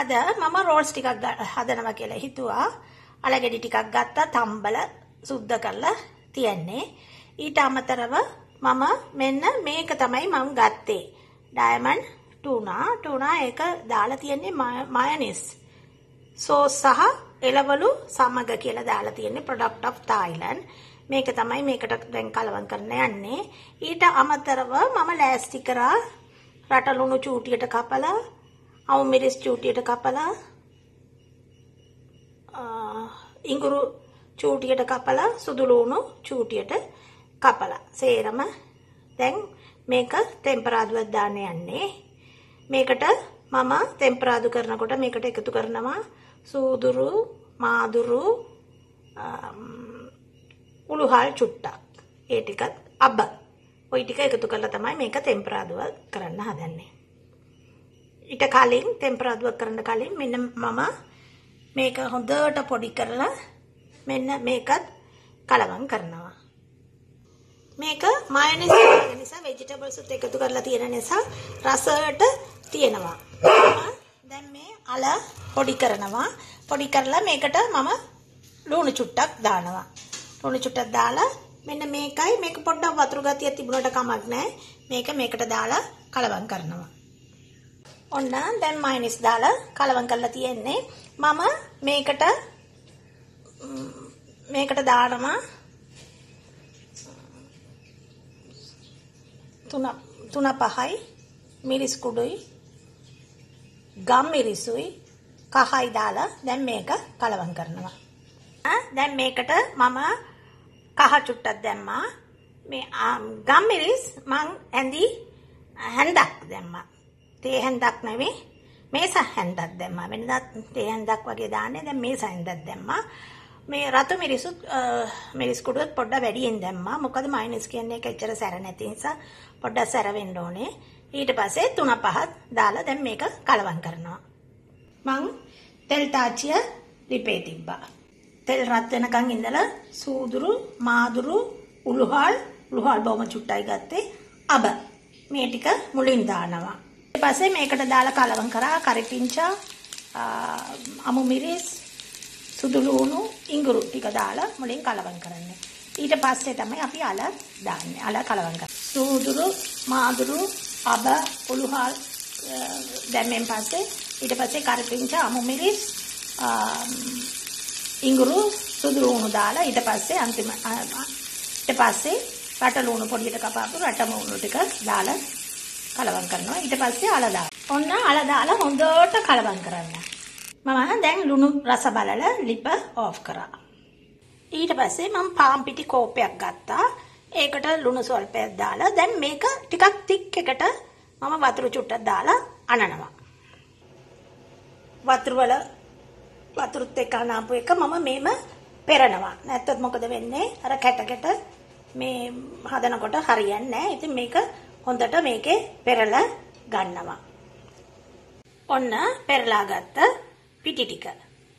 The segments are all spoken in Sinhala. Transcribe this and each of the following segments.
අද මම රෝල්ස් ටිකක් හදනවා කියලා හිතුවා. අලගෙඩි ටිකක් ගත්තා තම්බල සුද්ධ කරලා තියන්නේ. ඊට අමතරව මම මෙන්න මේක තමයි මම ගත්තේ. ඩයමන්ඩ් ටුනා ටුනා ඒක දාලා තියන්නේ මයනිස්. සෝස් සහ එළවලු සමග කියලා දාලා තියන්නේ product of Thailand. මේක තමයි මේකට දැන් කලවම් කරන්න යන්නේ. ඊට අමතරව මම ලෑස්ති කරා රටලුණු චූටියට කපලා අවු මිරිස් චූටියට කපලා ඉඟුරු චූටියට කපලා සුදු ලුණු චූටියට කපලා. සේරම දැන් මේක ටෙම්පරාදුවක් දාන්න යන්නේ. මේකට මම ටෙම්පරාදු කරනකොට මේකට එකතු කරනවා සූදුරු මාදුරු උළුහල් චුට්ටක්. ඒ ටිකත් අබ. ওই ටික එකතු කරලා තමයි මේක ටෙම්පරාදුව කරන්න හදන්නේ. ඊට කලින් ටෙම්පරාදුව කරන්න කලින් මෙන්න මම මේක හොඳට පොඩි කරලා මෙන්න මේකත් කලවම් කරනවා. මේක මයනස් නිසා වෙජිටබල්ස් උත් එකතු කරලා තියෙන නිසා රසයට තියෙනවා. දැන් මේ අල පොඩි කරනවා. පොඩි කරලා මේකට මම ලුණු චුට්ටක් දානවා. ලුණු චුට්ටක් දාලා මෙන්න මේකයි. මේක පොඩ්ඩක් වතුරු ගතිය තිබුණට කමක් නැහැ. මේක මේකට දාලා කලවම් කරනවා. ඔන්න දැන් මයනිස් දාලා කලවම් කරලා තියෙන්නේ මම මේකට මේකට දානවා තුන තුන පහයි මිරිස් කුඩුයි ගම් මිරිසුයි කහයි දාලා දැන් මේක කලවම් කරනවා. දැන් මේකට මම කහ චුට්ටක් දැම්මා. මේ ගම් මිරිස් මං ඇඳි හැන්දක් දැම්මා. තේ හැන්දක් නෙවෙයි මේස හැන්දක් දැම්මා. වෙනදා තේ හැන්දක් වගේ දාන්නේ දැන් මේස හැන්දක් දැම්මා. මේ රතු මිරිසුත් මිරිස් කුඩුවත් පොඩ්ඩක් වැඩියෙන් දැම්මා. මොකද මයිනස් කියන්නේ ඒක එච්චර සැර නැති නිසා පොඩ්ඩක් සැර වෙන්න ඕනේ. ඊට පස්සේ තුන පහක් දාලා දැන් මේක කලවම් කරනවා. මං තෙල් තාච්චිය ලිපේ තිබ්බා. තෙල් රත් වෙනකන් ඉඳලා සූදුරු, මාදුරු, උළුහල්, උළුහල් බොම චුට්ටයි ගත්තේ. අබ මේ ටික මුලින් දානවා. ඊට පස්සේ මේකට දාලා කලවම් කරා කරිපිංචා, අමු මිරිස්, සුදු ලුණු, ඉඟුරු ටික දාලා මුලින් කලවම් කරන්නේ. ඊට පස්සේ තමයි අපි අල දාන්නේ. අල කලවම් කරන්නේ. සූදුරු, මාදුරු, අබ, උළුහල් දැම්මෙන් පස්සේ ඊට පස්සේ කරපිංචා අමු මිරිස් ඉඟුරු සුදු ලුණු දාලා ඊට පස්සේ අන්තිම ඊට පස්සේ රට ලුණු පොඩියට කපාපු රට ලුණු ටික දාලා කලවම් කරනවා ඊට පස්සේ අල දාලා ඔන්න අල දාලා හොඳට කලවම් කරන්න මම දැන් ලුණු රස බලලා ලිප ඕෆ් කරා ඊට පස්සේ මම පාන් පිටි කෝපයක් ගත්තා ඒකට ලුණු සල්පයක් දාලා දැන් මේක ටිකක් තික් එකට මම වතුර චුට්ටක් දාලා අනනවා වතුර වල වතුරුත් එක්ක අනාපු එක මම මේම පෙරනවා. නැත්තත් මොකද වෙන්නේ? අර කැට කැට මේ හදනකොට හරියන්නේ නැහැ. ඉතින් මේක හොඳට මේකේ පෙරලා ගන්නවා. ඔන්න පෙරලා ගත්ත පිටි ටික.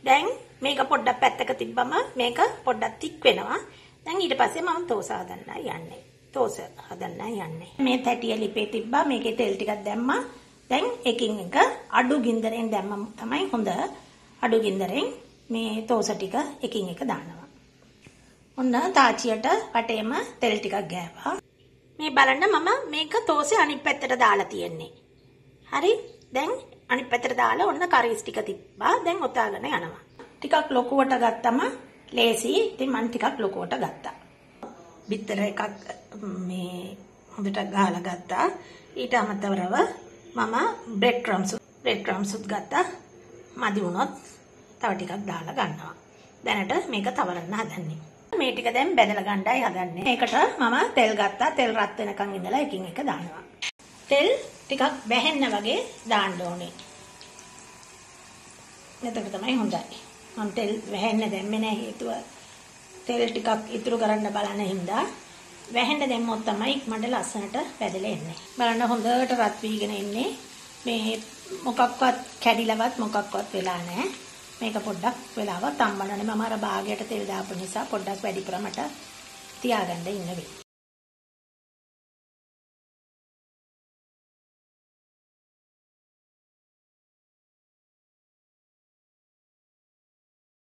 දැන් මේක පොඩ්ඩක් පැත්තක තිබ්බම මේක පොඩ්ඩක් තික් වෙනවා. දැන් ඊට පස්සේ මම තෝස හදන්න යන්නේ. තෝස හදන්න යන්නේ. මේ තැටිය ලිපේ තිබ්බා. මේකේ තෙල් ටිකක් දැම්මා. දැන් එකින් එක අඩු ගින්දරෙන් දැම්මම තමයි හොඳ. අඩු ගින්දරෙන් මේ තෝස ටික එකින් එක දානවා. ඔන්න තාච්චියට වටේම තෙල් ටිකක් ගෑවා. මේ බලන්න මම මේක තෝසේ අනිත් පැත්තට දාලා තියෙන්නේ. හරි? දැන් අනිත් පැත්තට දාලා ඔන්න කරීස් ටික තිබ්බා. දැන් ඔතාගෙන යනවා. ටිකක් ලොකුවට ගත්තම ලේසි. ඉතින් මම ටිකක් ලොකුවට ගත්තා. බිත්තර එකක් මේ හොඳට ගහලා ගත්තා. ඊට අමතරව මම බ්‍රෙඩ් ක්‍රම්ස් බ්‍රෙඩ් ක්‍රම්ස් උත් ගත්තා. මදි වුණොත් තව ටිකක් දාලා ගන්නවා. දැනට මේක තවරන්න හදන්නේ. මේ ටික දැන් බෙදලා ගන්නයි හදන්නේ. මේකට මම තෙල් ගත්තා. තෙල් රත් වෙනකන් ඉඳලා එකින් එක දානවා. තෙල් ටිකක් බැහැන්න වගේ දාන්න ඕනේ. එතකොට තමයි හොඳයි. මම තෙල් වැහෙන්න දැම්මේ නැහැ හේතුව තෙල් ටිකක් ඉතුරු කරන්න බලන හින්දා වැහෙන්න දැම්මොත් තමයි ඉක්මනට ලස්සනට වැදලා එන්නේ. බලන්න හොඳට රත් වීගෙන ඉන්නේ. මේ මොකක්වත් කැඩිලවත් මොකක්වත් වෙලා නැහැ. මේක පොඩ්ඩක් වෙලාවක් තම්බන්නනේ මම අර භාගයට තෙල් දාපු නිසා පොඩ්ඩක් වැඩි ප්‍රමට තියාගන්න ඉන්න වෙයි.